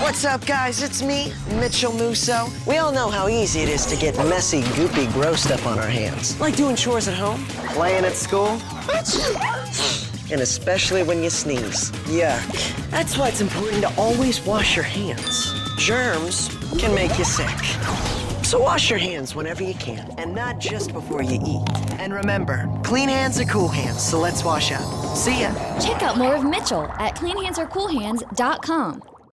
What's up, guys? It's me, Mitchel Musso. We all know how easy it is to get messy, goopy, gross stuff on our hands. Like doing chores at home, playing at school, and especially when you sneeze. Yuck. That's why it's important to always wash your hands. Germs can make you sick. So wash your hands whenever you can, and not just before you eat. And remember, clean hands are cool hands, so let's wash up. See ya. Check out more of Mitchel at cleanhandsorcoolhands.com.